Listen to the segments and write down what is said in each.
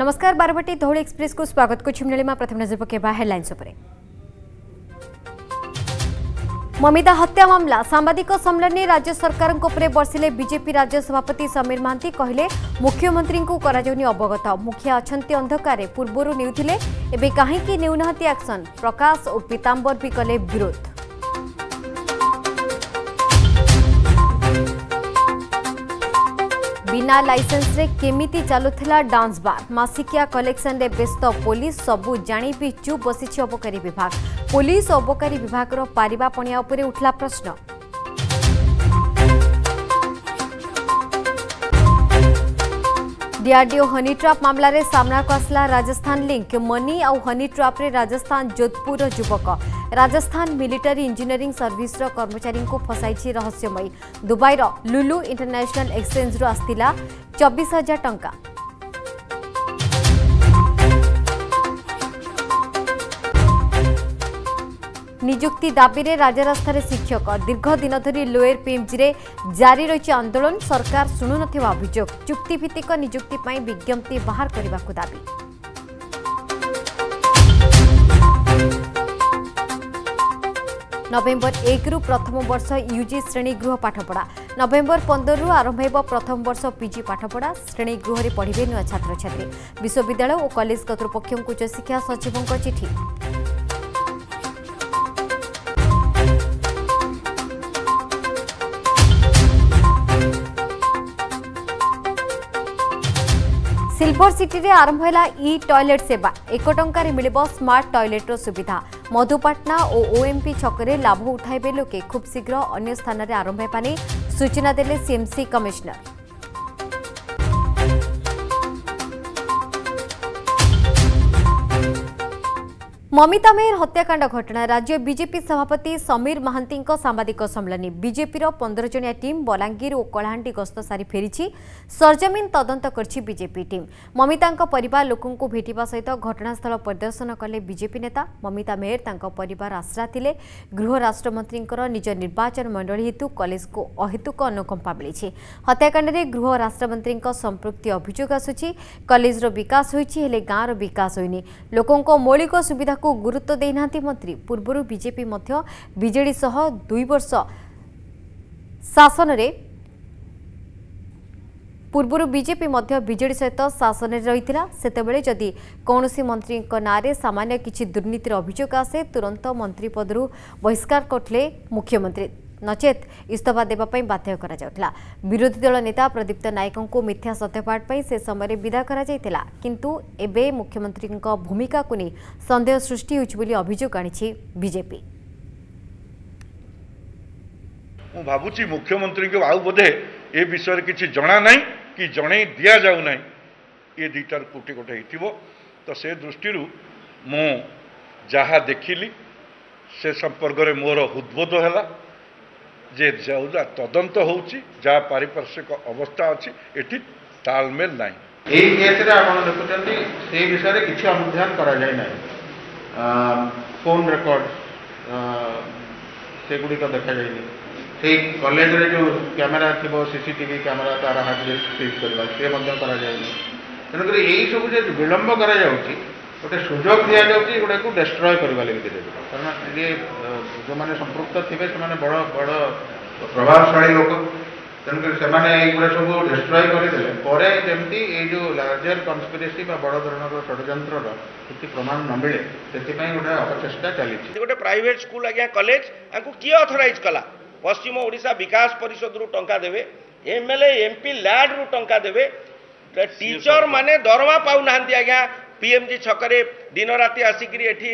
नमस्कार बारवाटी धौली एक्सप्रेस को स्वागत करमा प्रथम नजर पकड़ ममिता हत्या मामला सांबादिक सम्मेलन राज्य सरकारों पर बर्षिले बीजेपी राज्य सभापति समीर महांती कहे मुख्यमंत्री को करवगत मुखिया अच्छा अंधकार पूर्व नेवे कहीं नेक्शन प्रकाश और पीतांबर भी कले विरोध ବିନା ଲାଇସେନ୍ସରେ କେମିତି ଚାଲୁଥିଲା ଡାନ୍ସ ବାର୍ ମାସିକିଆ କଲେକ୍ସନରେ ବ୍ୟସ୍ତ ପୋଲିସ ସବୁ ଜାଣି ବି ଚୁପ୍ ବସିଛି ଅବକାରୀ ବିଭାଗ ପୋଲିସ ଅବକାରୀ ବିଭାଗର ପାରିବା ପଣିଆ ଉପରେ ଉଠିଲା ପ୍ରଶ୍ନ डीआरडीओ हनी ट्राप मामलें सामना को आसला राजस्थान लिंक मनी आउ हनी ट्राप्रे राजस्थान जोधपुर युवक राजस्थान मिलिटरी इंजीनियरिंग सर्विस र कर्मचारी फसै रहमय दुबईर लुलु इंटरनेशनल इटरन्यासनाल एक्सचेन्ज्रु आश हजार टा नियुक्ति दावी राजरास्तार शिक्षक दीर्घ दिन धरी लोयर पिएमजि जारी आंदोलन सरकार शुणुन अभियोग चुक्तिभित्तिक नियुक्ति विज्ञप्ति बाहर को दावी ନଭେମ୍ବର ଏକରୁ ପ୍ରଥମ ବର୍ଷ ୟୁଜି ଶ୍ରେଣୀଗୃହ ପାଠପଢ଼ା ନଭେମ୍ବର ପନ୍ଦରରୁ ଆରମ୍ଭ ହେବ ପ୍ରଥମ ବର୍ଷ ପିଜି ପାଠପଢ଼ା ଶ୍ରେଣୀଗୃହରେ ପଢ଼ିବେ ନୂଆ ଛାତ୍ରଛାତ୍ରୀ ବିଶ୍ୱବିଦ୍ୟାଳୟ ଓ କଲେଜ କର୍ତ୍ତୃପକ୍ଷଙ୍କୁ ଉଚ୍ଚଶିକ୍ଷା ସଚିବଙ୍କ ଚିଠି ସିଲଭର ସିଟିରେ ଆରମ୍ଭ ହେଲା ଇ ଟଏଲେଟ୍ ସେବା ଏକ ଟଙ୍କାରେ ମିଳିବ ସ୍ମାର୍ଟ ଟଏଲେଟ୍ର ସୁବିଧା ମଧୁପାଟଣା ଓ ଓଏମ୍ପି ଛକରେ ଲାଭ ଉଠାଇବେ ଲୋକେ ଖୁବ୍ ଶୀଘ୍ର ଅନ୍ୟ ସ୍ଥାନରେ ଆରମ୍ଭ ହେବା ନେଇ ସୂଚନା ଦେଲେ ସିଏମ୍ସି କମିଶନର ମମିତା ମେହେର ହତ୍ୟାକାଣ୍ଡ ଘଟଣା ରାଜ୍ୟ ବିଜେପି ସଭାପତି ସମୀର ମହାନ୍ତିଙ୍କ ସାମ୍ବାଦିକ ସମ୍ମିଳନୀ ବିଜେପିର ପନ୍ଦର ଜଣିଆ ଟିମ୍ ବଲାଙ୍ଗୀର ଓ କଳାହାଣ୍ଡି ଗସ୍ତ ସାରି ଫେରିଛି ସରଜମିନ ତଦନ୍ତ କରିଛି ବିଜେପି ଟିମ୍ ମମିତାଙ୍କ ପରିବାର ଲୋକଙ୍କୁ ଭେଟିବା ସହିତ ଘଟଣାସ୍ଥଳ ପରିଦର୍ଶନ କଲେ ବିଜେପି ନେତା ମମିତା ମେହେର ତାଙ୍କ ପରିବାର ଆଶ୍ରା ଥିଲେ ଗୃହ ରାଷ୍ଟ୍ରମନ୍ତ୍ରୀଙ୍କର ନିଜ ନିର୍ବାଚନ ମଣ୍ଡଳୀ ହେତୁ କଲେଜକୁ ଅହେତୁକ ଅନୁକମ୍ପା ମିଳିଛି ହତ୍ୟାକାଣ୍ଡରେ ଗୃହ ରାଷ୍ଟ୍ରମନ୍ତ୍ରୀଙ୍କ ସମ୍ପୃକ୍ତି ଅଭିଯୋଗ ଆସୁଛି କଲେଜର ବିକାଶ ହୋଇଛି ହେଲେ ଗାଁର ବିକାଶ ହୋଇନି ଲୋକଙ୍କ ମୌଳିକ ସୁବିଧାକୁ ପ୍ରସଙ୍ଗକୁ ଗୁରୁତ୍ୱ ଦେଇନାହାନ୍ତି ମନ୍ତ୍ରୀ ପୂର୍ବରୁ ବିଜେପି ମଧ୍ୟ ବିଜେଡ଼ି ସହ ଦୁଇ ବର୍ଷ ଶାସନରେ ପୂର୍ବରୁ ବିଜେପି ମଧ୍ୟ ବିଜେଡ଼ି ସହିତ ଶାସନରେ ରହିଥିଲା ସେତେବେଳେ ଯଦି କୌଣସି ମନ୍ତ୍ରୀଙ୍କ ନାଁରେ ସାମାନ୍ୟ କିଛି ଦୁର୍ନୀତିର ଅଭିଯୋଗ ଆସେ ତୁରନ୍ତ ମନ୍ତ୍ରୀ ପଦରୁ ବହିଷ୍କାର କରିଥିଲେ ମୁଖ୍ୟମନ୍ତ୍ରୀ ନଚେତ୍ ଇସ୍ତଫା ଦେବା ପାଇଁ ବାଧ୍ୟ କରାଯାଉଥିଲା ବିରୋଧୀ ଦଳ ନେତା ପ୍ରଦୀପ୍ତ ନାୟକଙ୍କୁ ମିଥ୍ୟା ସତ୍ୟପାଠ ପାଇଁ ସେ ସମୟରେ ବିଦା କରାଯାଇଥିଲା କିନ୍ତୁ ଏବେ ମୁଖ୍ୟମନ୍ତ୍ରୀଙ୍କ ଭୂମିକାକୁ ନେଇ ସନ୍ଦେହ ସୃଷ୍ଟି ହେଉଛି ବୋଲି ଅଭିଯୋଗ ଆଣିଛି ବିଜେପି ମୁଁ ଭାବୁଛି ମୁଖ୍ୟମନ୍ତ୍ରୀଙ୍କୁ ଆଉ ବୋଧେ ଏ ବିଷୟରେ କିଛି ଜଣା ନାହିଁ କି ଜଣେଇ ଦିଆଯାଉ ନାହିଁ ଏ ଦୁଇଟାର କୋଟି ଗୋଟେ ହେଇଥିବ ତ ସେ ଦୃଷ୍ଟିରୁ ମୁଁ ଯାହା ଦେଖିଲି ସେ ସମ୍ପର୍କରେ ମୋର ହୃଦବୋଧ ହେଲା जे जोदा तदंत हो पारिपार्श्विक अवस्था अच्छी ये तालमेल ना केस देखुंत विषय में किसी अनुधान कर फोन रेकर्ड से गुड़िक देखा जाए से कलेज जो क्यमेरा थी सीसीटी क्यमेरा तार हाथ से फ्रीज करवा यही सब विलंब कर ওটা সুযোগ নিয়া নেউতি গড়াକୁ ডিস্ট্রয় কৰিবালৈ বিচে দে। কারণ এই যি যmane সম্প্ৰক্ত তিবে মানে বড় বড় প্রভাবশালী লোক তেনকে সেমানে এই গড়া সব ডিস্ট্রয় কৰি দিলে। pore যেমনটি এই যে লার্জার কনস্পিরেসিভ বা বড় ধৰণৰ ষড়যন্ত্ৰৰ কিতি প্ৰমাণ নমিলে তেতিকেই গড়া অপচেষ্টা চলিছে। এই গটা প্রাইভেট স্কুল আگیا কলেজ আকু কি অথরাইজ কালা পশ্চিম ওড়িশা বিকাশ পৰিষদৰ টংকা দেবে এমএলএ এমপি লাডৰ টংকা দেবে তে টিচাৰ মানে দৰবা পাউ না হাঁந்தி আگیا ପିଏମ୍ଜି ଛକରେ ଦିନରାତି ଆସିକରି ଏଠି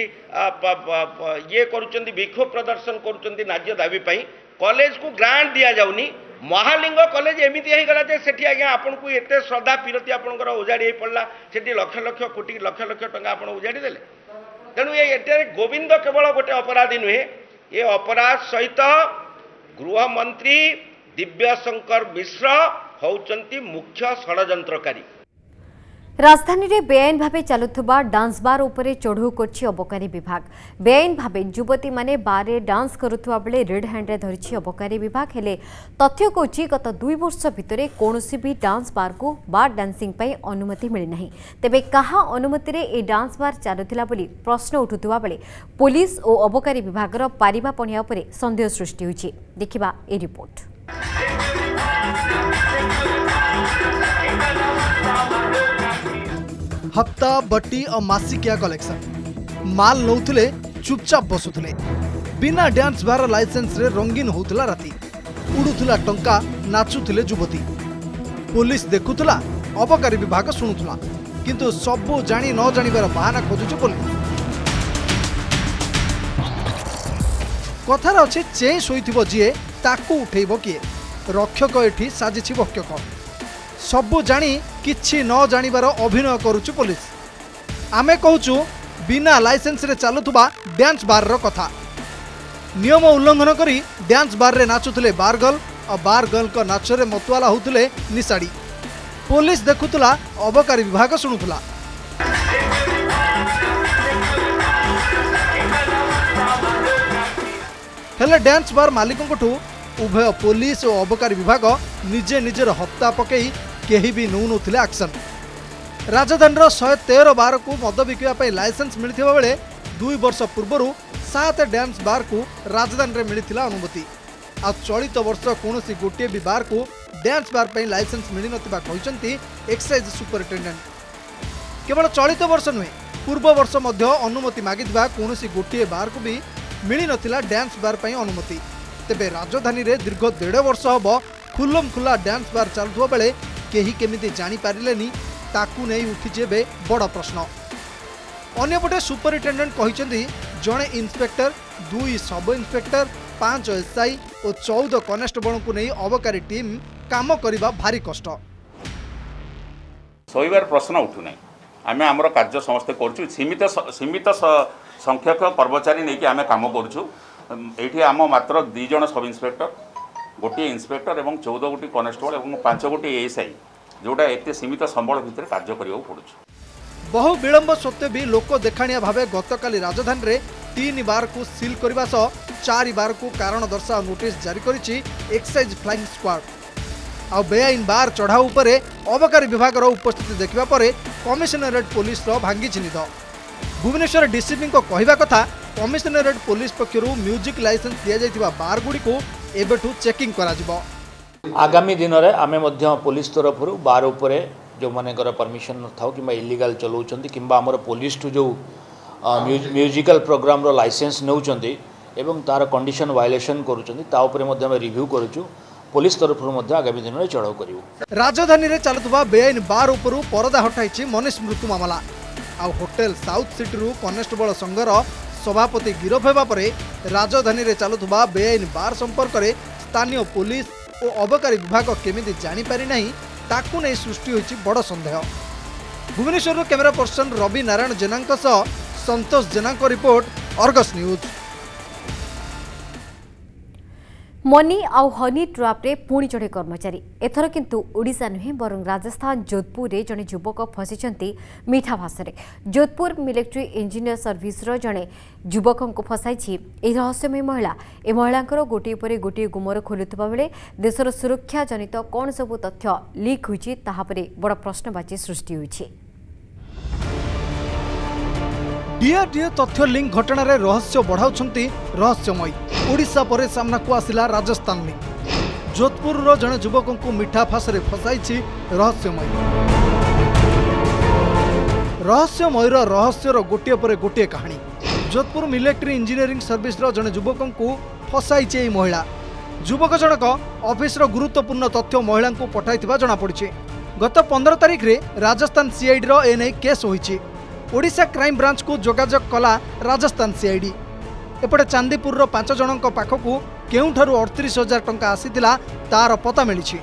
ଇଏ କରୁଛନ୍ତି ବିକ୍ଷୋଭ ପ୍ରଦର୍ଶନ କରୁଛନ୍ତି ନ୍ୟାଯ୍ୟ ଦାବି ପାଇଁ କଲେଜକୁ ଗ୍ରାଣ୍ଟ ଦିଆଯାଉନି ମହାଲିଙ୍ଗ କଲେଜ ଏମିତି ହେଇଗଲା ଯେ ସେଠି ଆଜ୍ଞା ଆପଣଙ୍କୁ ଏତେ ଶ୍ରଦ୍ଧା ପିରତି ଆପଣଙ୍କର ଉଜାଡ଼ି ହେଇ ପଡ଼ିଲା ସେଠି ଲକ୍ଷ ଲକ୍ଷ କୋଟି ଲକ୍ଷ ଲକ୍ଷ ଟଙ୍କା ଆପଣ ଉଜାଡ଼ି ଦେଲେ ତେଣୁ ଏ ଏଠାରେ ଗୋବିନ୍ଦ କେବଳ ଗୋଟେ ଅପରାଧୀ ନୁହେଁ ଏ ଅପରାଧ ସହିତ ଗୃହମନ୍ତ୍ରୀ ଦିବ୍ୟଶଙ୍କର ମିଶ୍ର ହେଉଛନ୍ତି ମୁଖ୍ୟ ଷଡ଼ଯନ୍ତ୍ରକାରୀ राजधानी रे बेआईन भाव चलुवा डांस बार उपर चढ़ऊ कर अबकारी विभाग बेआईन भाव युवती माने बारे डांस करुवा बेले रेड हैंड्रे धरी अबकारी विभाग हेले तथ्य कौच गत दुई वर्ष भितर कौन भी डांस बार को बार डांसिंग अनुमति मिलना तेज क्या अनुमति में यह डांस बार चलुला प्रश्न उठुवा बेले पुलिस और अबकारी विभाग पारिवा पणिया सन्देह सृष्टि देखा रिपोर्ट হপ্তা বটি আর মাসিকিয়া কলেকশন মাল নৌলে চুপচাপ বসুলে বিনা ড্যান্স বার লাইসেন্সরে রঙ্গিন হোলা রাতে উড়ুলা টঙ্কা নাচুলে যুবতী পুলিশ দেখুলা অবকারী বিভাগ শুণুলা কিন্তু সবু জাঁ ন জাণিবার বাহানা খোঁজুছে পুলিশ কথার অছে চে শোইথিব যিয়ে তাকু উঠেইব কিয়ে রক্ষক এটি সাজিছি ভক্ষক সবু জাঁ କିଛି ନ ଜାଣିବାର ଅଭିନୟ କରୁଛି ପୋଲିସ ଆମେ କହୁଛୁ ବିନା ଲାଇସେନ୍ସରେ ଚାଲୁଥିବା ଡ୍ୟାନ୍ସ ବାର୍ର କଥା ନିୟମ ଉଲ୍ଲଂଘନ କରି ଡ୍ୟାନ୍ସ ବାର୍ରେ ନାଚୁଥିଲେ ବାର୍ ଗର୍ଲ ଆଉ ବାର୍ ଗର୍ଲଙ୍କ ନାଚରେ ମତୁଆଲା ହେଉଥିଲେ ନିଶାଡ଼ି ପୋଲିସ ଦେଖୁଥିଲା ଅବକାରୀ ବିଭାଗ ଶୁଣୁଥିଲା ହେଲେ ଡ୍ୟାନ୍ସ ବାର୍ ମାଲିକଙ୍କଠୁ ଉଭୟ ପୋଲିସ ଓ ଅବକାରୀ ବିଭାଗ ନିଜେ ନିଜର ହପ୍ତା ପକାଇ कहीं भी नुन आक्शन राजधानी शहे तेर बार को मद बिकापी लाइसेंस मिलता बेले दुई वर्ष पूर्व सात डांस बार को राजधानी में मिले अनुमति आ चल बर्ष कौन गोटे भी बार को डांस बार पर लाइसेंस मिल नक्साइज सुपरिटेडेट केवल चलित बर्ष नुहे पूर्व वर्ष अनुमति मागि कौन गोटे बार को भी मिल ना डांस बार पर अनुमति तेज राजधानी में दीर्घ देढ़ वर्ष हम खुल्लम खुला डांस बार चलु बेले কেহি কেমিতি জাঁপারে তাকে নেই উঠিছে এবে বড় প্রশ্ন অন্যপটে সুপরিটেডেট জনে ইন্সপেক্টর দুই সব ইন্সপেক্টর পাঁচ এসআই ও চৌদ কনেষ্টবলু নেই অবকারী টিম কাম করা ভারি কষ্ট শোবার প্রশ্ন উঠু না আমি আমার কাজ সমস্ত করছু সীমিত সীমিত সংখ্যক কর্মচারী নিয়ে আমি কাম করছু এইটি আমার মাত্র দুই জন সব ইন্সপেক্টর ଗୋଟିଏ ଇନ୍ସପେକ୍ଟର ଏବଂ ଚଉଦ ଗୋଟି କନେଷ୍ଟବଳ ଏବଂ ପାଞ୍ଚ ଗୋଟି ଏଏସ୍ଆଇ ଯେଉଁଟା ଏତେ ସୀମିତ ସମ୍ବଳ ଭିତରେ କାର୍ଯ୍ୟ କରିବାକୁ ପଡ଼ୁଛି ବହୁ ବିଳମ୍ବ ସତ୍ତ୍ୱେ ବି ଲୋକ ଦେଖାଣିଆ ଭାବେ ଗତକାଲି ରାଜଧାନୀରେ ତିନି ବାରକୁ ସିଲ୍ କରିବା ସହ ଚାରି ବାରକୁ କାରଣ ଦର୍ଶାଅ ନୋଟିସ୍ ଜାରି କରିଛି ଏକ୍ସାଇଜ୍ ଫ୍ଲାଇଂ ସ୍କ୍ୱାଡ୍ ଆଉ ବେଆଇନ ବାର ଚଢ଼ାଉ ଉପରେ ଅବକାରୀ ବିଭାଗର ଉପସ୍ଥିତି ଦେଖିବା ପରେ କମିଶନରେଟ୍ ପୋଲିସର ଭାଙ୍ଗିଛି ନିଦ ଭୁବନେଶ୍ୱର ଡିସିପିଙ୍କ କହିବା କଥା କମିଶନରେଟ୍ ପୋଲିସ ପକ୍ଷରୁ ମ୍ୟୁଜିକ୍ ଲାଇସେନ୍ସ ଦିଆଯାଇଥିବା ବାର୍ଗୁଡ଼ିକୁ এবেঠু ଚେକିଂ କରାଯିବ ଆଗାମୀ ଦିନରେ ଆମେ ମଧ୍ୟ ପୋଲିସ ତରଫରୁ ବାର ଉପରେ ଯେଉଁମାନଙ୍କର ପରମିସନ୍ ନଥାଉ କିମ୍ବା ଇଲିଗାଲ୍ ଚଲାଉଛନ୍ତି କିମ୍ବା ଆମର ପୋଲିସଠୁ ଯେଉଁ ମ୍ୟୁଜିକାଲ୍ ପ୍ରୋଗ୍ରାମ୍ର ଲାଇସେନ୍ସ ନେଉଛନ୍ତି ଏବଂ ତାର କଣ୍ଡିସନ୍ ଭାୟୋଲେସନ୍ କରୁଛନ୍ତି ତା ଉପରେ ମଧ୍ୟ ଆମେ ରିଭ୍ୟୁ କରୁଛୁ ପୋଲିସ ତରଫରୁ ମଧ୍ୟ ଆଗାମୀ ଦିନରେ ଚଢ଼ାଉ କରିବୁ ରାଜଧାନୀରେ ଚାଲୁଥିବା ବେଆଇନ ବାର ଉପରୁ ପରଦା ହଟାଇଛି ମନୀଷ ମୃତ୍ୟୁ ମାମଲା ଆଉ ହୋଟେଲ ସାଉଥ୍ ସିଟିରୁ କନେଷ୍ଟବଳ ସଂଘର ସଭାପତି ଗିରଫ ହେବା ପରେ ରାଜଧାନୀରେ ଚାଲୁଥିବା ବେଆଇନ ବାର୍ ସମ୍ପର୍କରେ ସ୍ଥାନୀୟ ପୋଲିସ ଓ ଅବକାରୀ ବିଭାଗ କେମିତି ଜାଣିପାରି ନାହିଁ ତାକୁ ନେଇ ସୃଷ୍ଟି ହୋଇଛି ବଡ଼ ସନ୍ଦେହ ଭୁବନେଶ୍ୱରରୁ କ୍ୟାମେରା ପର୍ସନ ରବି ନାରାୟଣ ଜେନାଙ୍କ ସହ ସନ୍ତୋଷ ଜେନାଙ୍କ ରିପୋର୍ଟ ଅର୍ଗସ୍ ନ୍ୟୁଜ୍ ମନି ଆଉ ହନି ଟ୍ରାପ୍ରେ ପୁଣି ଜଣେ କର୍ମଚାରୀ ଏଥର କିନ୍ତୁ ଓଡ଼ିଶା ନୁହେଁ ବରଂ ରାଜସ୍ଥାନ ଯୋଧପୁରରେ ଜଣେ ଯୁବକ ଫସିଛନ୍ତି ମିଠା ଭାଷାରେ ଯୋଧପୁର ମିଲିଟାରୀ ଇଞ୍ଜିନିୟର ସର୍ଭିସର ଜଣେ ଯୁବକଙ୍କୁ ଫସାଇଛି ଏହି ରହସ୍ୟମୟୀ ମହିଳା ଏ ମହିଳାଙ୍କର ଗୋଟିଏ ପରେ ଗୋଟିଏ ଗୁମର ଖୋଲୁଥିବା ବେଳେ ଦେଶର ସୁରକ୍ଷା ଜନିତ କ'ଣ ସବୁ ତଥ୍ୟ ଲିକ୍ ହୋଇଛି ତାହା ପରେ ବଡ଼ ପ୍ରଶ୍ନବାଚୀ ସୃଷ୍ଟି ହୋଇଛି ଡିଆର୍ଡିଏ ତଥ୍ୟ ଲିଙ୍କ୍ ଘଟଣାରେ ରହସ୍ୟ ବଢ଼ାଉଛନ୍ତି ରହସ୍ୟମୟୀ ଓଡ଼ିଶା ପରେ ସାମ୍ନାକୁ ଆସିଲା ରାଜସ୍ଥାନ ଲିଙ୍କ୍ ଯୋଧପୁରର ଜଣେ ଯୁବକଙ୍କୁ ମିଠା ଫାଶରେ ଫସାଇଛି ରହସ୍ୟମୟୀ ରହସ୍ୟମୟୀର ରହସ୍ୟର ଗୋଟିଏ ପରେ ଗୋଟିଏ କାହାଣୀ ଯୋଧପୁର ଇଲେକ୍ଟ୍ରି ଇଞ୍ଜିନିୟରିଂ ସର୍ଭିସର ଜଣେ ଯୁବକଙ୍କୁ ଫସାଇଛି ଏହି ମହିଳା ଯୁବକ ଜଣକ ଅଫିସର ଗୁରୁତ୍ୱପୂର୍ଣ୍ଣ ତଥ୍ୟ ମହିଳାଙ୍କୁ ପଠାଇଥିବା ଜଣାପଡ଼ିଛି ଗତ ପନ୍ଦର ତାରିଖରେ ରାଜସ୍ଥାନ ସିଆଇଡିର ଏନେଇ କେସ୍ ହୋଇଛି ଓଡ଼ିଶା କ୍ରାଇମ୍ ବ୍ରାଞ୍ଚକୁ ଯୋଗାଯୋଗ କଲା ରାଜସ୍ଥାନ ସିଆଇଡି ଏପଟେ ଚାନ୍ଦିପୁରର ପାଞ୍ଚ ଜଣଙ୍କ ପାଖକୁ କେଉଁଠାରୁ ଅଡ଼ତିରିଶ ହଜାର ଟଙ୍କା ଆସିଥିଲା ତାର ପତା ମିଳିଛି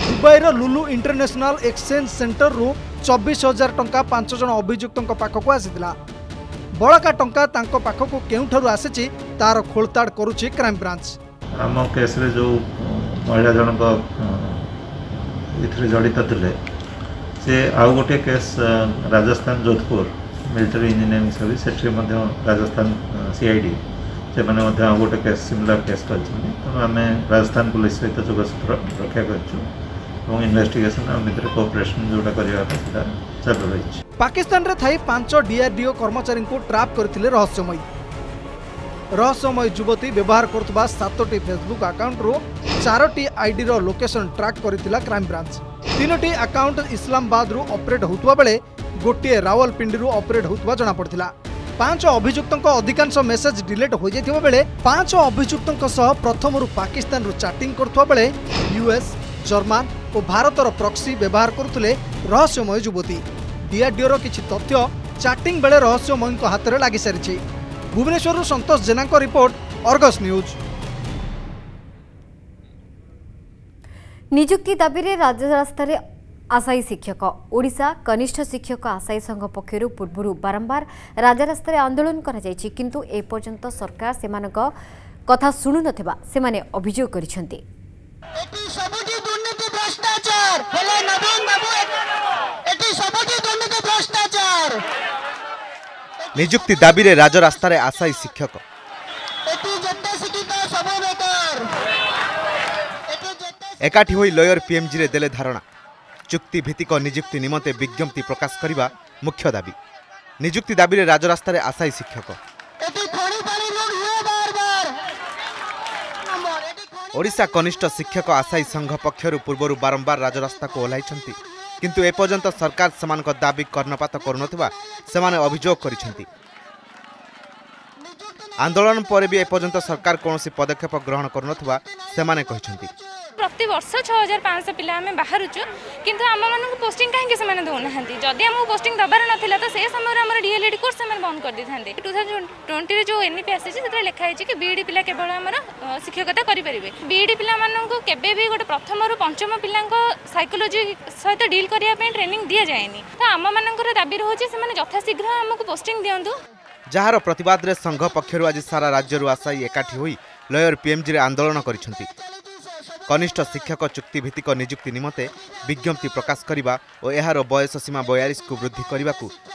ଦୁବାଇର ଲୁଲୁ ଇଣ୍ଟରନ୍ୟାସନାଲ ଏକ୍ସଚେଞ୍ଜ ସେଣ୍ଟରରୁ ଚବିଶ ହଜାର ଟଙ୍କା ପାଞ୍ଚ ଜଣ ଅଭିଯୁକ୍ତଙ୍କ ପାଖକୁ ଆସିଥିଲା ବଳକା ଟଙ୍କା ତାଙ୍କ ପାଖକୁ କେଉଁଠାରୁ ଆସିଛି ତାର ଖୋଳତାଡ଼ କରୁଛି କ୍ରାଇମବ୍ରାଞ୍ଚ ଆମ କେସ୍ରେ ଯେଉଁ ମହିଳା ଜଣଙ୍କ ଏଥିରେ ଜଡ଼ିତ ଥିଲେ ସେ ଆଉ ଗୋଟିଏ case Rajasthan Jodhpur military engineering service ସେଥିରେ ମଧ୍ୟ ରାଜସ୍ଥାନ ସିଆଇଡ଼ି ସେମାନେ ମଧ୍ୟ ଆଉ ଗୋଟେ କେସ୍ ସିମିଲାର କେସ୍ କରିଛନ୍ତି ତେଣୁ ଆମେ ରାଜସ୍ଥାନ ପୁଲିସ୍ ସହିତ ଯୋଗସୂତ୍ର ରକ୍ଷା କରିଛୁ ଏବଂ ଇନଭେଷ୍ଟିଗେସନ୍ ଆମ ଭିତରେ କୋଅପରେସନ୍ ଯେଉଁଟା କରିବା କଥା ସେଟା ଚାଲୁ ରହିଛି ପାକିସ୍ତାନରେ ଥାଇ ପାଞ୍ଚ ଡିଆର୍ଡିଓ କର୍ମଚାରୀଙ୍କୁ ଟ୍ରାପ୍ କରିଥିଲେ ରହସ୍ୟମୟୀ ରହସ୍ୟମୟୀ ଯୁବତୀ ବ୍ୟବହାର କରୁଥିବା ସାତଟି ଫେସବୁକ୍ ଆକାଉଣ୍ଟରୁ ଚାରୋଟି ଆଇଡିର ଲୋକେସନ୍ ଟ୍ରାକ୍ କରିଥିଲା କ୍ରାଇମ୍ବ୍ରାଞ୍ଚ ତିନୋଟି ଆକାଉଣ୍ଟ ଇସଲାମାବାଦରୁ ଅପରେଟ୍ ହେଉଥିବା ବେଳେ ଗୋଟିଏ ରାୱଲପିଣ୍ଡିରୁ ଅପରେଟ୍ ହେଉଥିବା ଜଣାପଡ଼ିଥିଲା ପାଞ୍ଚ ଅଭିଯୁକ୍ତଙ୍କ ଅଧିକାଂଶ ମେସେଜ ଡିଲେଟ୍ ହୋଇଯାଇଥିବା ବେଳେ ପାଞ୍ଚ ଅଭିଯୁକ୍ତଙ୍କ ସହ ପ୍ରଥମରୁ ପାକିସ୍ତାନରୁ ଚାଟିଂ କରୁଥିବା ବେଳେ ୟୁଏସ୍ ଜର୍ମାନ ଓ ଭାରତର ପ୍ରକ୍ସି ବ୍ୟବହାର କରୁଥିଲେ ରହସ୍ୟମୟ ଯୁବତୀ ଡିଆର୍ଡିଓର କିଛି ତଥ୍ୟ ଚାଟିଂ ବେଳେ ରହସ୍ୟମୟୀଙ୍କ ହାତରେ ଲାଗିସାରିଛି ଭୁବନେଶ୍ୱରରୁ ସନ୍ତୋଷ ଜେନାଙ୍କ ରିପୋର୍ଟ ଅର୍ଗସ୍ ନ୍ୟୁଜ୍ ନିଯୁକ୍ତି ଦାବିରେ ରାଜ୍ୟ ରାସ୍ତାରେ ଆଶାୟୀ ଶିକ୍ଷକ ଓଡ଼ିଶା କନିଷ୍ଠ ଶିକ୍ଷକ ଆଶାୟୀ ସଂଘ ପକ୍ଷରୁ ପୂର୍ବରୁ ବାରମ୍ବାର ରାଜାରାସ୍ତାରେ ଆନ୍ଦୋଳନ କରାଯାଇଛି କିନ୍ତୁ ଏପର୍ଯ୍ୟନ୍ତ ସରକାର ସେମାନଙ୍କ କଥା ଶୁଣୁନଥିବା ସେମାନେ ଅଭିଯୋଗ କରିଛନ୍ତି ନିଯୁକ୍ତି ଦାବିରେ ରାଜରାସ୍ତାରେ ଆଶାୟୀ ଶିକ୍ଷକ ଏକାଠି ହୋଇ ଲୟର ପିଏମ୍ଜିରେ ଦେଲେ ଧାରଣା ଚୁକ୍ତିଭିତ୍ତିକ ନିଯୁକ୍ତି ନିମନ୍ତେ ବିଜ୍ଞପ୍ତି ପ୍ରକାଶ କରିବା ମୁଖ୍ୟ ଦାବି ନିଯୁକ୍ତି ଦାବିରେ ରାଜରାସ୍ତାରେ ଆଶାୟୀ ଶିକ୍ଷକ ଓଡ଼ିଶା କନିଷ୍ଠ ଶିକ୍ଷକ ଆଶାୟୀ ସଂଘ ପକ୍ଷରୁ ପୂର୍ବରୁ ବାରମ୍ବାର ରାଜରାସ୍ତାକୁ ଓହ୍ଲାଇଛନ୍ତି କିନ୍ତୁ ଏପର୍ଯ୍ୟନ୍ତ ସରକାର ସେମାନଙ୍କ ଦାବି କର୍ଣ୍ଣପାତ କରୁନଥିବା ସେମାନେ ଅଭିଯୋଗ କରିଛନ୍ତି ଆନ୍ଦୋଳନ ପରେ ବି ଏପର୍ଯ୍ୟନ୍ତ ସରକାର କୌଣସି ପଦକ୍ଷେପ ଗ୍ରହଣ କରୁନଥିବା ସେମାନେ କହିଛନ୍ତି প্রতি বর্ষ ছ হাজার পাঁচশহ পিলা আমি বাহুছু কিন্তু আমি পোস্টিং কাহি সে দেউনা যদি আমি পোস্টিং দেবার নথিলা তো সে সময় আমার ডিএলইডি কোর্স সে বন্ধ করে দিয়ে থাকে টু থাউজেন্ড টোয়েন্টি যে এনপি আসছে সেটা লেখা হয়েছে কি বিইডি পিলা কেবল আমার শিক্ষকতা করে পারে বিইডি পিলা মানুষ কেবে বি গোটে প্রথম রু পঞ্চম পিলা সাইকোলোজি সহ ডিল করা ট্রেনিং দিয়া যায়নি তো আমার দাবি রয়েছে সে যথাশীঘ্র আমি পোস্টিং দিও ଯାହାର ପ୍ରତିବାଦରେ সংঘ পক্ষ আজ সারা ରାଜ୍ୟରୁ ଆଶାୟୀ একাঠি হয়ে লয়র পিএমজি আন্দোলন କରିଛନ୍ତି কনিষ্ঠ শিক্ষক চুক্তি ভিত্তিক নিযুক্তি নিমন্তে বিজ্ঞপ্তি প্রকাশ করা ও এর বয়স সীমা বয়ালিশকু বৃদ্ধি করা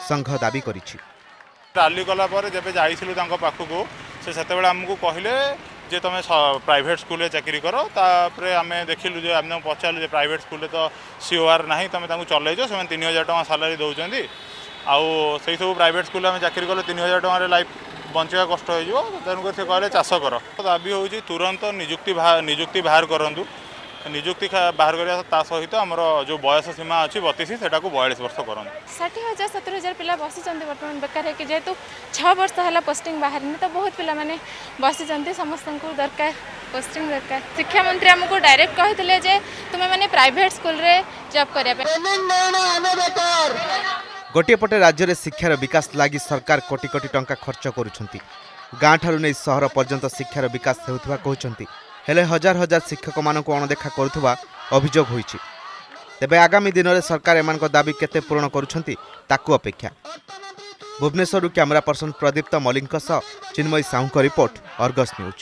সংঘ দাবি করেছে রালি গলাপরে যে যাইছিল তাঙ্ক পাখকু সে সেতবে আমি কহিলে যে তুমি প্রাইভেট স্কুলে চাকরি কর তাপরে আমি দেখিলু যে আমি পচারু যে প্রাইভেট স্কুলে তো সিওআর না তুমি তাকে চলাইছ সে তিন হাজার টাকা স্যালারি দৌঁচ আউ সেই সব প্রাইভেট স্কুলে আমি চাকরি কলে তিন হাজার টাকার লাইফ बचा कष्ट तेणुक से कह चाष कर दावी हूँ तुरंत निजुक्ति निजुक्ति बाहर करूँ निजुक्ति बाहर करता सहित आम जो बयस सीमा अच्छी बतीस से बयालीस वर्ष कर षाठी हजार सतर हजार पिला बस बर्तमान बेकार है कि जेहतु छः वर्ष है पोस्टिंग बाहर तो बहुत पिला मैंने बस समस्त दरकार पोस्टिंग दरकार शिक्षा मंत्री आमको डायरेक्ट कहते तुम्हें मैंने प्राइट स्कूल जब करने ଗୋଟିଏ ପଟେ ରାଜ୍ୟରେ ଶିକ୍ଷାର ବିକାଶ ଲାଗି ସରକାର କୋଟି କୋଟି ଟଙ୍କା ଖର୍ଚ୍ଚ କରୁଛନ୍ତି ଗାଁଠାରୁ ନେଇ ସହର ପର୍ଯ୍ୟନ୍ତ ଶିକ୍ଷାର ବିକାଶ ହେଉଥିବା କହୁଛନ୍ତି ହେଲେ ହଜାର ହଜାର ଶିକ୍ଷକମାନଙ୍କୁ ଅଣଦେଖା କରୁଥିବା ଅଭିଯୋଗ ହୋଇଛି ତେବେ ଆଗାମୀ ଦିନରେ ସରକାର ଏମାନଙ୍କ ଦାବି କେତେ ପୂରଣ କରୁଛନ୍ତି ତାକୁ ଅପେକ୍ଷା ଭୁବନେଶ୍ୱରରୁ କ୍ୟାମେରା ପର୍ସନ ପ୍ରଦୀପ୍ତ ମଲ୍ଲିକଙ୍କ ସହ ଚିନ୍ମୟୀ ସାହୁଙ୍କ ରିପୋର୍ଟ ଅର୍ଗସ୍ ନ୍ୟୁଜ୍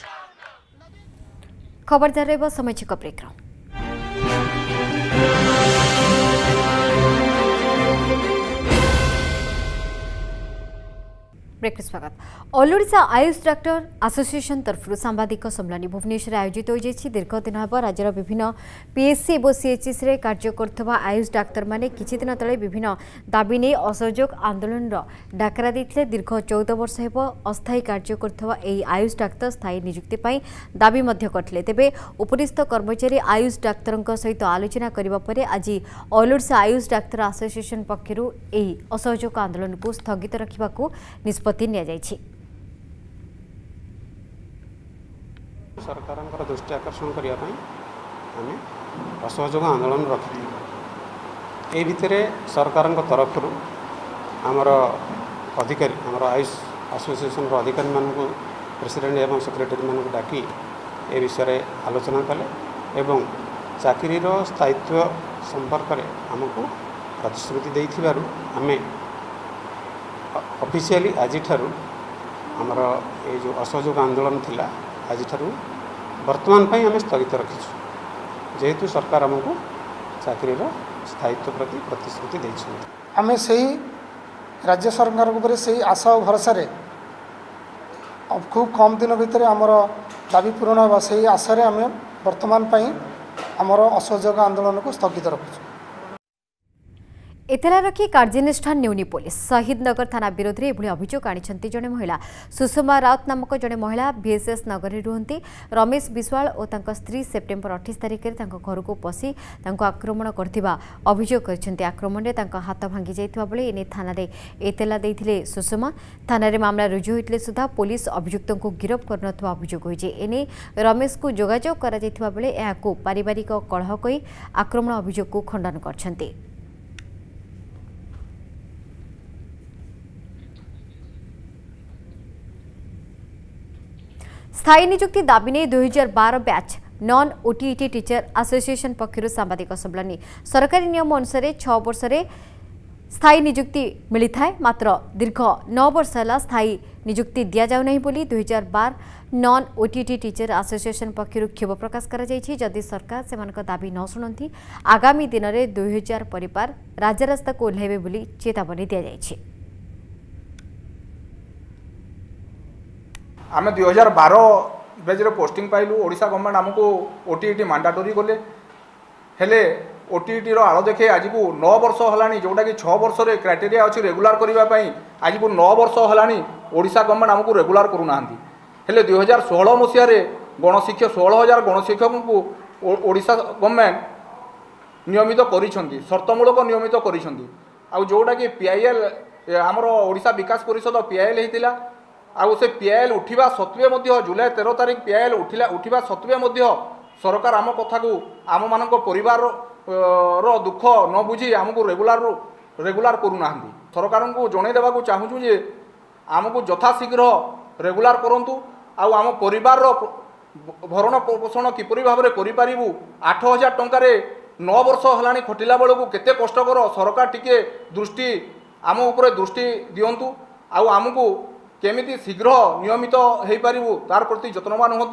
ଖବରଦାର ରହିବ ସମୟଛକ ବ୍ରେକ୍ର ବ୍ରେକ୍ରେ ସ୍ୱାଗତ ଅଲ୍ ଓଡ଼ିଶା ଆୟୁଷ ଡାକ୍ତର ଆସୋସିଏସନ୍ ତରଫରୁ ସାମ୍ବାଦିକ ସମ୍ମିଳନୀ ଭୁବନେଶ୍ୱରରେ ଆୟୋଜିତ ହୋଇଯାଇଛି ଦୀର୍ଘ ଦିନ ହେବ ରାଜ୍ୟର ବିଭିନ୍ନ ପିଏଚ୍ସି ଏବଂ ସିଏଚ୍ଏସ୍ରେ କାର୍ଯ୍ୟ କରୁଥିବା ଆୟୁଷ ଡାକ୍ତରମାନେ କିଛି ଦିନ ତଳେ ବିଭିନ୍ନ ଦାବି ନେଇ ଅସହଯୋଗ ଆନ୍ଦୋଳନର ଡାକରା ଦେଇଥିଲେ ଦୀର୍ଘ ଚଉଦ ବର୍ଷ ହେବ ଅସ୍ଥାୟୀ କାର୍ଯ୍ୟ କରୁଥିବା ଏହି ଆୟୁଷ ଡାକ୍ତର ସ୍ଥାୟୀ ନିଯୁକ୍ତି ପାଇଁ ଦାବି ମଧ୍ୟ କରିଥିଲେ ତେବେ ଉପରିସ୍ଥ କର୍ମଚାରୀ ଆୟୁଷ ଡାକ୍ତରଙ୍କ ସହିତ ଆଲୋଚନା କରିବା ପରେ ଆଜି all Odisha AYUSH doctor association ପକ୍ଷରୁ ଏହି ଅସହଯୋଗ ଆନ୍ଦୋଳନକୁ ସ୍ଥଗିତ ରଖିବାକୁ ନିଷ୍ପତ୍ତି ନିଷ୍ପତ୍ତି ନିଆଯାଇଛି ସରକାରଙ୍କର ଦୃଷ୍ଟି ଆକର୍ଷଣ କରିବା ପାଇଁ ଆମେ ଅସହଯୋଗ ଆନ୍ଦୋଳନ ରଖିଥିଲୁ ଏ ଭିତରେ ସରକାରଙ୍କ ତରଫରୁ ଆମର ଅଧିକାରୀ ଆମର ଆୟୁଷ ଆସୋସିଏସନର ଅଧିକାରୀମାନଙ୍କୁ ପ୍ରେସିଡେଣ୍ଟ ଏବଂ ସେକ୍ରେଟାରୀମାନଙ୍କୁ ଡାକି ଏ ବିଷୟରେ ଆଲୋଚନା କଲେ ଏବଂ ଚାକିରିର ସ୍ଥାୟିତ୍ୱ ସମ୍ପର୍କରେ ଆମକୁ ପ୍ରତିଶ୍ରୁତି ଦେଇଥିବାରୁ ଆମେ ଅଫିସିଆଲି ଆଜିଠାରୁ ଆମର ଏ ଯେଉଁ ଅସହଯୋଗ ଆନ୍ଦୋଳନ ଥିଲା ଆଜିଠାରୁ ବର୍ତ୍ତମାନ ପାଇଁ ଆମେ ସ୍ଥଗିତ ରଖିଛୁ ଯେହେତୁ ସରକାର ଆମକୁ ଚାକିରିର ସ୍ଥାୟିତ୍ୱ ପ୍ରତି ପ୍ରତିଶ୍ରୁତି ଦେଇଛନ୍ତି ଆମେ ସେହି ରାଜ୍ୟ ସରକାରଙ୍କ ଉପରେ ସେହି ଆଶା ଓ ଭରସାରେ ଖୁବ୍ କମ୍ ଦିନ ଭିତରେ ଆମର ଦାବି ପୂରଣ ହେବା ସେହି ଆଶାରେ ଆମେ ବର୍ତ୍ତମାନ ପାଇଁ ଆମର ଅସହଯୋଗ ଆନ୍ଦୋଳନକୁ ସ୍ଥଗିତ ରଖୁଛୁ एतला रि कर्ष्ठान न्युनिस सहिद नगर थान विरोधी अभियोग आनि महिला सुषमा राउत नामक जन महिला नगर नगरे रुहन् रमेश विश्वाल ओली सप्टेम्बर अठास तारिखेर घरको पसि आक्रमण गरिने ठान ए सुषमा थान ममला रुजुले सुधा पु गिरफ गरिन अभियोग हुन्छ पारिवारिक कलह गरि आक्रमण अभियोग को खंडन गरि স্থায়ী নিযুক্তি দাবি নিয়ে দুই হাজার বার ব্যাচ নন ওটিইটি টিচর আসোসিয়েসন পক্ষ সাংবাদিক সম্মিলনী সরকারি নিয়ম অনুসারে ছ বর্ষে স্থায়ী নিযুক্তি মিলিথায় মাত্র দীর্ঘ ন বর্ষ হল স্থায়ী নিযুক্তি দিয়াযাও না বলে দুই হাজার বার নন ওটিটি টিচর আসোসিয়েসন পক্ষ ক্ষোভ প্রকাশ করা যদি সরকার সে দাবি ন শুণতি আগামী দিনের দুই হাজার পরিবার রাজরাস্তাকে ওহ্লাইবে বলে চেতাবনী দিয়াযাই ଆମେ ଦୁଇ ହଜାର ବାର ବ୍ୟାଚ୍ରେ ପୋଷ୍ଟିଂ ପାଇଲୁ ଓଡ଼ିଶା ଗଭର୍ଣ୍ଣମେଣ୍ଟ ଆମକୁ ଓ ଟି ଇ ଟି ମାଣ୍ଡାଟୋରୀ କଲେ ହେଲେ ଓ ଟି ଇ ଟିର ଆଳ ଦେଖେଇ ଆଜିକୁ ନଅ ବର୍ଷ ହେଲାଣି ଯେଉଁଟାକି ଛଅ ବର୍ଷରେ କ୍ରାଇଟେରିଆ ଅଛି ରେଗୁଲାର କରିବା ପାଇଁ ଆଜିକୁ ନଅ ବର୍ଷ ହେଲାଣି ଓଡ଼ିଶା ଗଭର୍ଣ୍ଣମେଣ୍ଟ ଆମକୁ ରେଗୁଲାର କରୁନାହାନ୍ତି ହେଲେ ଦୁଇ ହଜାର ଷୋହଳ ମସିହାରେ ଗଣଶିକ୍ଷ ଷୋହଳ ହଜାର ଗଣଶିକ୍ଷକଙ୍କୁ ଓଡ଼ିଶା ଗଭର୍ଣ୍ଣମେଣ୍ଟ ନିୟମିତ କରିଛନ୍ତି ସର୍ତ୍ତମୂଳକ ନିୟମିତ କରିଛନ୍ତି ଆଉ ଯେଉଁଟାକି ପିଆଇଏଲ୍ ଆମର ଓଡ଼ିଶା ବିକାଶ ପରିଷଦ ପିଆଇଏଲ୍ ହେଇଥିଲା ଆଉ ସେ ପି ଆଇ ଏଲ୍ ଉଠିବା ସତ୍ତ୍ୱେ ମଧ୍ୟ ଜୁଲାଇ ତେର ତାରିଖ ପି ଆଇ ଏଲ୍ ଉଠିଲା ଉଠିବା ସତ୍ତ୍ୱେ ମଧ୍ୟ ସରକାର ଆମ କଥାକୁ ଆମମାନଙ୍କ ପରିବାର ର ଦୁଃଖ ନ ବୁଝି ଆମକୁ ରେଗୁଲାର ରେଗୁଲାର କରୁନାହାନ୍ତି ସରକାରଙ୍କୁ ଜଣାଇ ଦେବାକୁ ଚାହୁଁଛୁ ଯେ ଆମକୁ ଯଥାଶୀଘ୍ର ରେଗୁଲାର କରନ୍ତୁ ଆଉ ଆମ ପରିବାରର ଭରଣ ପୋଷଣ କିପରି ଭାବରେ କରିପାରିବୁ ଆଠ ହଜାର ଟଙ୍କାରେ ନଅ ବର୍ଷ ହେଲାଣି ଖଟିଲା ବେଳକୁ କେତେ କଷ୍ଟକର ସରକାର ଟିକେ ଦୃଷ୍ଟି ଆମ ଉପରେ ଦୃଷ୍ଟି ଦିଅନ୍ତୁ ଆଉ ଆମକୁ কেমিতি শীঘ্র নিয়মিত হয়েপারু তার প্রতি যত্নবান হুম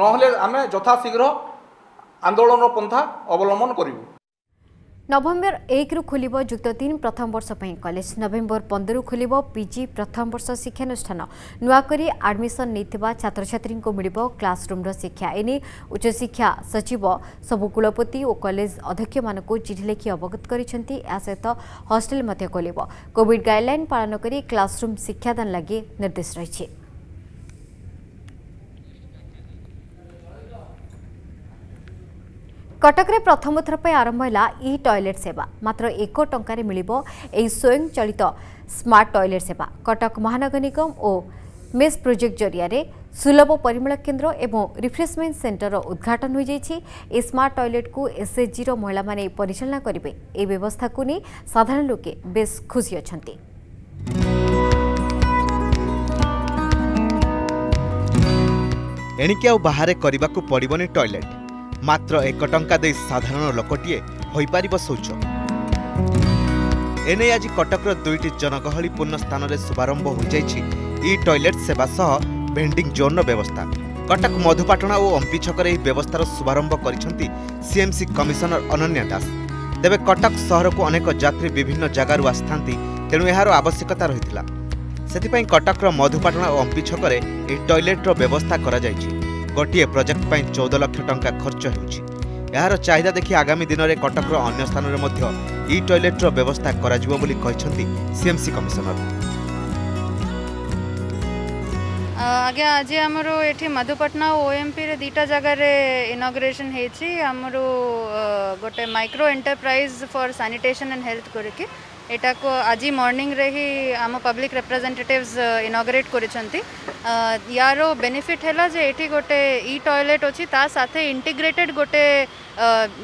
নহলে আমি যথাশীঘ্র আন্দোলনর পন্থা অবলম্বন করবু नभेम्बर एक रु खोल जुक्त दिन प्रथम वर्षपू कलेज नभेम्बर पन्ध्र खोलि पिजि प्रथम वर्ष शिक्षानुष्ठान नुवाकी आडमिसन नै छात्र छ को क्लास क्लासरूम र शिक्षा एनै उच्च शिक्षा सचिव सब्कुलपति कलेज अध्यक्ष चिठी चिठीलेखि अवगत गरिन्छ यासहित हस्टेल् खोलियो कोविड गाइडल पाननक क्लाम शिक्षादान लाग निर्देश रहेछ କଟକରେ ପ୍ରଥମ ଥର ପାଇଁ ଆରମ୍ଭ ହେଲା ଇ ଟଏଲେଟ୍ ସେବା ମାତ୍ର ଏକ ଟଙ୍କାରେ ମିଳିବ ଏହି ସ୍ୱୟଂଚାଳିତ ସ୍ମାର୍ଟ ଟଏଲେଟ୍ ସେବା କଟକ ମହାନଗର ନିଗମ ଓ ମେସ୍ ପ୍ରୋଜେକ୍ଟ ଜରିଆରେ ସୁଲଭ ପରିମଳ କେନ୍ଦ୍ର ଏବଂ ରିଫ୍ରେଶମେଣ୍ଟ ସେଣ୍ଟରର ଉଦ୍ଘାଟନ ହୋଇଯାଇଛି ଏ ସ୍ମାର୍ଟ ଟଏଲେଟ୍କୁ ଏସ୍ଏଚ୍ଜିର ମହିଳାମାନେ ପରିଚାଳନା କରିବେ ଏହି ବ୍ୟବସ୍ଥାକୁ ନେଇ ସାଧାରଣ ଲୋକେ ବେଶ୍ ଖୁସି ଅଛନ୍ତି ଏଣିକି ଆଉ ବାହାରେ କରିବାକୁ ପଡ଼ିବନି ଟଏଲେଟ୍ ମାତ୍ର ଏକ ଟଙ୍କା ଦେଇ ସାଧାରଣ ଲୋକଟିଏ ହୋଇପାରିବ ଶୌଚ ଏନେଇ ଆଜି କଟକର ଦୁଇଟି ଜନଗହଳିପୂର୍ଣ୍ଣ ସ୍ଥାନରେ ଶୁଭାରମ୍ଭ ହୋଇଯାଇଛି ଇ ଟଏଲେଟ୍ ସେବା ସହ ଭେଣ୍ଡିଂ ଜୋନ୍ର ବ୍ୟବସ୍ଥା କଟକ ମଧୁପାଟଣା ଓ ଅମ୍ପି ଛକରେ ଏହି ବ୍ୟବସ୍ଥାର ଶୁଭାରମ୍ଭ କରିଛନ୍ତି ସିଏମ୍ସି କମିଶନର ଅନନ୍ୟା ଦାସ ତେବେ କଟକ ସହରକୁ ଅନେକ ଯାତ୍ରୀ ବିଭିନ୍ନ ଜାଗାରୁ ଆସିଥାନ୍ତି ତେଣୁ ଏହାର ଆବଶ୍ୟକତା ରହିଥିଲା ସେଥିପାଇଁ କଟକର ମଧୁପାଟଣା ଓ ଅମ୍ପି ଛକରେ ଏହି ଟଏଲେଟ୍ର ବ୍ୟବସ୍ଥା କରାଯାଇଛି ଗୋଟିଏ ପ୍ରୋଜେକ୍ଟ ପାଇଁ ଚଉଦ ଲକ୍ଷ ଟଙ୍କା ଖର୍ଚ୍ଚ ହେଉଛି ଏହାର ଚାହିଦା ଦେଖି ଆଗାମୀ ଦିନରେ କଟକର ଅନ୍ୟ ସ୍ଥାନରେ ମଧ୍ୟ ଇ ଟଏଲେଟ୍ର ବ୍ୟବସ୍ଥା କରାଯିବ ବୋଲି କହିଛନ୍ତି ସିଏମ୍ସି କମିଶନର ଆଜ୍ଞା ଆଜି ଆମର ଏଠି ମଧୁପାଟଣା ଓ ଓଏମ୍ପିରେ ଦୁଇଟା ଜାଗାରେ ଇନଗ୍ରେସନ୍ ହେଇଛି ଆମର ଗୋଟେ micro enterprise for sanitation and health କରିକି ଏଟାକୁ ଆଜି ମର୍ଣ୍ଣିଂରେ ହିଁ ଆମ ପବ୍ଲିକ୍ ରିପ୍ରେଜେଣ୍ଟେଟିଭ୍ସ ଇନଗ୍ରେଟ୍ କରିଛନ୍ତି ୟାର ବେନିଫିଟ୍ ହେଲା ଯେ ଏଠି ଗୋଟେ ଇ ଟଏଲେଟ୍ ଅଛି ତା ସାଥେ ଇଣ୍ଟିଗ୍ରେଟେଡ୍ ଗୋଟେ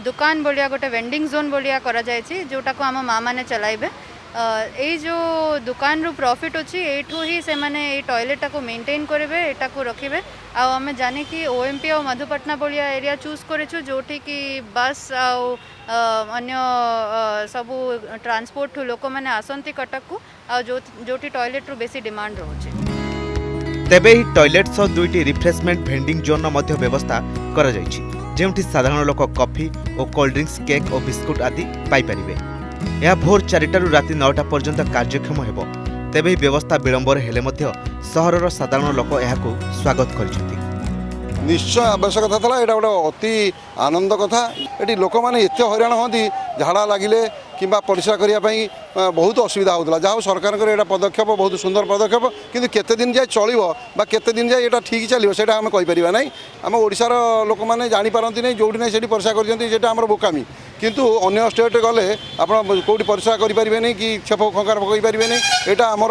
ଦୋକାନ ଭଳିଆ ଗୋଟେ ଭେଣ୍ଡିଂ ଜୋନ୍ ଭଳିଆ କରାଯାଇଛି ଯେଉଁଟାକୁ ଆମ ମାଆମାନେ ଚଲାଇବେ ଏଇ ଯେଉଁ ଦୋକାନରୁ ପ୍ରଫିଟ୍ ଅଛି ଏଇଠୁ ହିଁ ସେମାନେ ଏଇ ଟଏଲେଟ୍ଟାକୁ ମେଣ୍ଟେନ୍ କରିବେ ଏଟାକୁ ରଖିବେ ଆଉ ଆମେ ଜାଣିକି ଓ ଏମ୍ ପି ଆଉ ମଧୁପାଟଣା ଭଳିଆ ଏରିଆ ଚୁଜ୍ କରିଛୁ ଯେଉଁଠିକି ବସ୍ ଆଉ ଅନ୍ୟ ସବୁ ଟ୍ରାନ୍ସପୋର୍ଟଠୁ ଲୋକମାନେ ଆସନ୍ତି କଟକକୁ ଆଉ ଯେଉଁଠି ଟଏଲେଟ୍ରୁ ବେଶୀ ଡିମାଣ୍ଡ ରହୁଛି ତେବେ ଏହି ଟଏଲେଟ୍ ସହ ଦୁଇଟି ରିଫ୍ରେଶମେଣ୍ଟ ଭେଣ୍ଡିଂ ଜୋନ୍ର ମଧ୍ୟ ବ୍ୟବସ୍ଥା କରାଯାଇଛି ଯେଉଁଠି ସାଧାରଣ ଲୋକ କଫି ଓ କୋଲ୍ଡ ଡ୍ରିଙ୍କସ୍ କେକ୍ ଓ ବିସ୍କୁଟ୍ ଆଦି ପାଇପାରିବେ ଏହା ଭୋର ଚାରିଟାରୁ ରାତି ନଅଟା ପର୍ଯ୍ୟନ୍ତ କାର୍ଯ୍ୟକ୍ଷମ ହେବ ତେବେ ଏହି ବ୍ୟବସ୍ଥା ବିଳମ୍ବରେ ହେଲେ ମଧ୍ୟ ସହରର ସାଧାରଣ ଲୋକ ଏହାକୁ ସ୍ୱାଗତ କରିଛନ୍ତି ନିଶ୍ଚୟ ଆବଶ୍ୟକତା ଥିଲା ଏଇଟା ଗୋଟେ ଅତି ଆନନ୍ଦ କଥା ଏଠି ଲୋକମାନେ ଏତେ ହଇରାଣ ହୁଅନ୍ତି ଝାଡ଼ା ଲାଗିଲେ কিংবা পরিষ্কার করা বহুত অসুবিধা হোক যা হোক সরকারের এটা পদক্ষেপ বহুত সুন্দর পদক্ষেপ কিন্তু কেতদিন যায় চলব বা কেতদিন যায় এটা ঠিক চাল সেটা আমি কইপারা না আমি ওড়শার লোক মানে জাঁপারতি না যেটি না সেটি পরিষ্কার করছেন সেটা আমার বোকামি কিন্তু অন্য স্টেট গলে আপনার কেউটি পরিষ্কার করে পারবে কি ছেপ খঙ্কার পকাই পারবে এটা আমার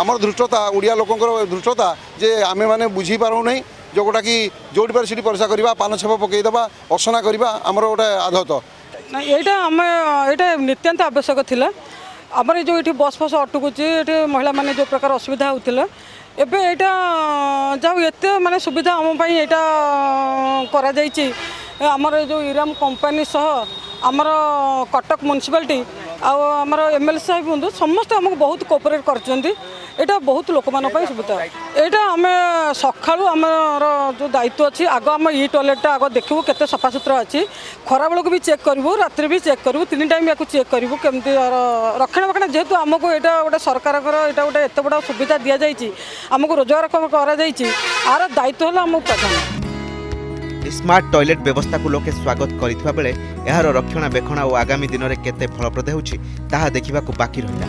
আমার ধৃষ্টতা ওড়িয়া লোকর ধৃষ্টতা যে আমি মানে বুঝি পারু না যেটা কি যেটি পারে সেটি পরিষ্কার করা পান ছেপ পকাই দেওয়া অসনা করা আমার গোটে আধত না এইটা আমি এইটা নিତ୍ୟାନ୍ତ ଆବଶ୍ୟକ ଥିଲା ଆମର ଯେଉଁ ଏଠି ବସ୍ ଫସ୍ ଅଟକୁଛି ଏଠି ମହିଳାମାନେ ଯେଉଁ ପ୍ରକାର ଅସୁବିଧା ହେଉଥିଲା ଏବେ ଏଇଟା ଯାଉ ଏତେ ମାନେ ସୁବିଧା ଆମ ପାଇଁ ଏଇଟା କରାଯାଇଛି ଆମର ଯେଉଁ ଇରାମ କମ୍ପାନୀ ସହ ଆମର କଟକ ମ୍ୟୁନିସିପାଲିଟି ଆଉ ଆମର ଏମ୍ ଏଲ୍ ଏ ସାହେବ ହୁଅନ୍ତୁ ସମସ୍ତେ ଆମକୁ ବହୁତ କୋପରେଟ୍ କରିଛନ୍ତି এটা ବହୁତ ଲୋକମାନଙ୍କ ପାଇଁ ସୁବିଧା ଏଇଟା ଆମେ ସକାଳୁ ଆମର ଯେଉଁ ଦାୟିତ୍ୱ ଅଛି ଆଗ ଆମ ଇ ଟଏଲେଟ୍ଟା ଆଗ ଦେଖିବୁ କେତେ ସଫାସୁତୁରା ଅଛି ଖରାବେଳକୁ ବି ଚେକ୍ କରିବୁ ରାତିରେ ବି ଚେକ୍ କରିବୁ ତିନି ଟାଇମ୍ ୟାକୁ ଚେକ୍ କରିବୁ କେମିତି ରକ୍ଷଣାବେକ୍ଷଣ ଯେହେତୁ ଆମକୁ ଏଇଟା ଗୋଟେ ସରକାରଙ୍କର ଏଇଟା ଗୋଟେ ଏତେ ବଡ଼ ସୁବିଧା ଦିଆଯାଇଛି ଆମକୁ ରୋଜଗାର କରାଯାଇଛି ଆର ଦାୟିତ୍ୱ ହେଲା ଆମକୁ ପ୍ରାଧାନ୍ୟ ସ୍ମାର୍ଟ ଟଏଲେଟ୍ ବ୍ୟବସ୍ଥାକୁ ଲୋକେ ସ୍ୱାଗତ କରିଥିବା ବେଳେ ଏହାର ରକ୍ଷଣାବେକ୍ଷଣ ଓ ଆଗାମୀ ଦିନରେ କେତେ ଫଳପ୍ରଦ ହେଉଛି ତାହା ଦେଖିବାକୁ ବାକି ରହିଲା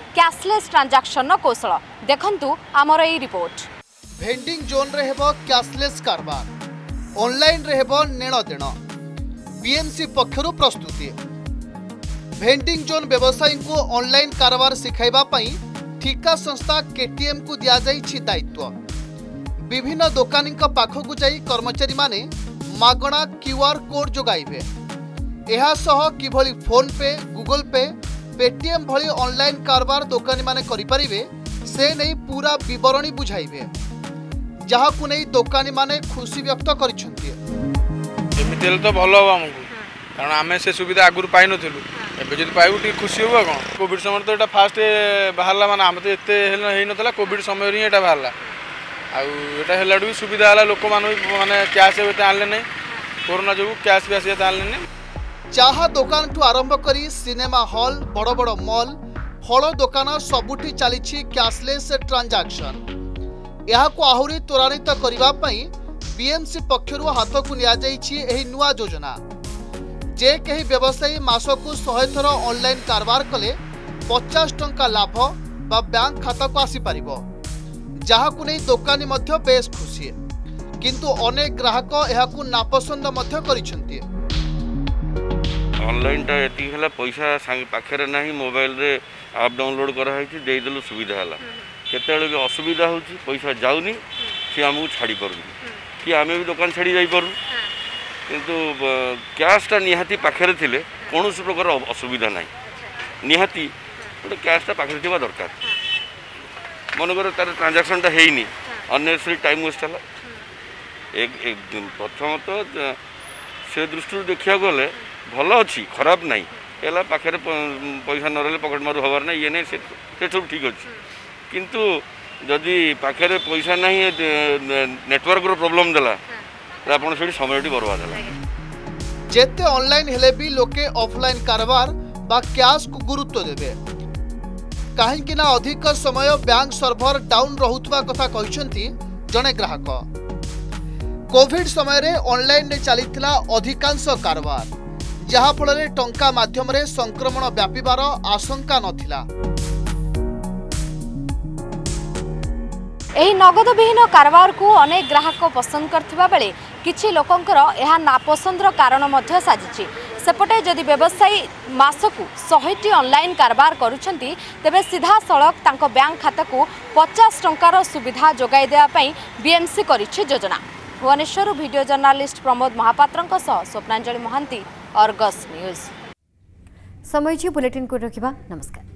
କ୍ୟାସ୍ଲେସ୍ ଟ୍ରାଞ୍ଜାକ୍ସନ୍ର କୌଶଳ ଦେଖନ୍ତୁ ଆମର ଏହି ରିପୋର୍ଟ ଭେଣ୍ଡିଂ ଜୋନ୍ରେ ହେବ କ୍ୟାସ୍ଲେସ୍ କାରବାର ଅନଲାଇନ୍ରେ ହେବ ନେଣଦେଣ ବିଏମ୍ସି ପକ୍ଷରୁ ପ୍ରସ୍ତୁତି ଭେଣ୍ଡିଂ ଜୋନ୍ ବ୍ୟବସାୟୀଙ୍କୁ ଅନଲାଇନ୍ କାରବାର ଶିଖାଇବା ପାଇଁ ଠିକା ସଂସ୍ଥା କେଟିଏମ୍କୁ ଦିଆଯାଇଛି ଦାୟିତ୍ୱ ବିଭିନ୍ନ ଦୋକାନୀଙ୍କ ପାଖକୁ ଯାଇ କର୍ମଚାରୀମାନେ ମାଗଣା କ୍ୟୁଆର୍ କୋଡ୍ ଯୋଗାଇବେ ଏହାସହ କିଭଳି ଫୋନ୍ପେ ଗୁଗଲ୍ ପେ পেଟିএম ভি অনলাইন কারবার দোকানী মানে করে সে নেই পুরা বরণী বুঝাইবে যা দোকানী মানে খুশি ব্যক্ত করেছেন এমনি হলে তো ভালো হব আমি কারণ আমি সে সুবিধা আগুর পাই নথিলু এবে যদি পাইবু টিকে খুশি হবু কোণ কোভিড সময় তো এটা ফার্স্ট বাহারা মানে আমি তো এতে হয়ে নথিলা কোভিড সময়ের হি এটা বাহারা আউ এটা হেলাঠু সুবিধা হল লোক মানে ক্যাশ এতে আনলে নাই করোনা যোগ ক্যাশ ফ্যাশ এতে আনলে নাই ଚାହା ଦୋକାନଠୁ ଆରମ୍ଭ କରି ସିନେମା ହଲ୍ ବଡ଼ ବଡ଼ ମଲ୍ ଫଳ ଦୋକାନ ସବୁଠି ଚାଲିଛି କ୍ୟାସ୍ଲେସ୍ ଟ୍ରାଞ୍ଜାକ୍ସନ୍ ଏହାକୁ ଆହୁରି ତ୍ୱରାନ୍ୱିତ କରିବା ପାଇଁ ବିଏମ୍ସି ପକ୍ଷରୁ ହାତକୁ ନିଆଯାଇଛି ଏହି ନୂଆ ଯୋଜନା ଯେ କେହି ବ୍ୟବସାୟୀ ମାସକୁ ଶହେ ଥର ଅନଲାଇନ୍ କାରବାର କଲେ ପଚାଶ ଟଙ୍କା ଲାଭ ବା ବ୍ୟାଙ୍କ ଖାତାକୁ ଆସିପାରିବ ଯାହାକୁ ନେଇ ଦୋକାନୀ ମଧ୍ୟ ବେଶ୍ ଖୁସି କିନ୍ତୁ ଅନେକ ଗ୍ରାହକ ଏହାକୁ ନାପସନ୍ଦ ମଧ୍ୟ କରିଛନ୍ତି ଅନଲାଇନ୍ଟା ଏତିକି ହେଲା ପଇସା ପାଖରେ ନାହିଁ ମୋବାଇଲରେ ଆପ୍ ଡାଉନଲୋଡ଼ କରାହେଇଛି ଦେଇଦେଲୁ ସୁବିଧା ହେଲା କେତେବେଳେ ବି ଅସୁବିଧା ହେଉଛି ପଇସା ଯାଉନି ସିଏ ଆମକୁ ଛାଡ଼ିପାରୁନି କି ଆମେ ବି ଦୋକାନ ଛାଡ଼ି ଯାଇପାରୁନୁ କିନ୍ତୁ କ୍ୟାସ୍ଟା ନିହାତି ପାଖରେ ଥିଲେ କୌଣସି ପ୍ରକାର ଅସୁବିଧା ନାହିଁ ନିହାତି ଗୋଟେ କ୍ୟାସ୍ଟା ପାଖରେ ଥିବା ଦରକାର ମନେକର ତା'ର ଟ୍ରାଞ୍ଜାକ୍ସନ୍ଟା ହେଇନି ଅନ୍ନେସେସରି ଟାଇମ୍ ୱେଷ୍ଟ ହେଲା ପ୍ରଥମତଃ ସେ ଦୃଷ୍ଟିରୁ ଦେଖିବାକୁ ଗଲେ ଭଲ ଅଛି ଖରାପ ନାହିଁ ହେଲା ପାଖରେ ପଇସା ନ ରହିଲେ ପକେଟ ମାରୁ ହେବାର ନାହିଁ ଇଏ ନାହିଁ ସେ ସେସବୁ ଠିକ୍ ଅଛି କିନ୍ତୁ ଯଦି ପାଖରେ ପଇସା ନାହିଁ ନେଟୱାର୍କର ପ୍ରୋବ୍ଲେମ୍ ଦେଲା ତାହେଲେ ଆପଣ ସେଠି ସମୟଟି ବରବାଦ ହେଲା ଯେତେ ଅନଲାଇନ୍ ହେଲେ ବି ଲୋକେ ଅଫଲାଇନ୍ କାରବାର ବା କ୍ୟାସ୍କୁ ଗୁରୁତ୍ୱ ଦେବେ କାହିଁକି ନା ଅଧିକ ସମୟ ବ୍ୟାଙ୍କ ସର୍ଭର ଡାଉନ୍ ରହୁଥିବା କଥା କହିଛନ୍ତି ଜଣେ ଗ୍ରାହକ କୋଭିଡ୍ ସମୟରେ ଅନଲାଇନ୍ରେ ଚାଲିଥିଲା ଅଧିକାଂଶ କାରବାର ଯାହାଫଳରେ ଟଙ୍କା ମାଧ୍ୟମରେ ସଂକ୍ରମଣ ବ୍ୟାପିବାର ଆଶଙ୍କା ନଥିଲା ଏହି ନଗଦ ବିହୀନ କାରବାରକୁ ଅନେକ ଗ୍ରାହକ ପସନ୍ଦ କରିଥିବା ବେଳେ କିଛି ଲୋକଙ୍କର ଏହା ନାପସନ୍ଦର କାରଣ ମଧ୍ୟ ସାଜିଛି ସେପଟେ ଯଦି ବ୍ୟବସାୟୀ ମାସକୁ ଶହେଟି ଅନଲାଇନ୍ କାରବାର କରୁଛନ୍ତି ତେବେ ସିଧାସଳଖ ତାଙ୍କ ବ୍ୟାଙ୍କ ଖାତାକୁ ପଚାଶ ଟଙ୍କାର ସୁବିଧା ଯୋଗାଇ ଦେବା ପାଇଁ ବିଏମ୍ସି କରିଛି ଯୋଜନା ଭୁବନେଶ୍ୱରରୁ ଭିଡ଼ିଓ ଜର୍ଣ୍ଣାଲିଷ୍ଟ ପ୍ରମୋଦ ମହାପାତ୍ରଙ୍କ ସହ Swapnanjali Mohanty Argus news bulletin को रखा नमस्कार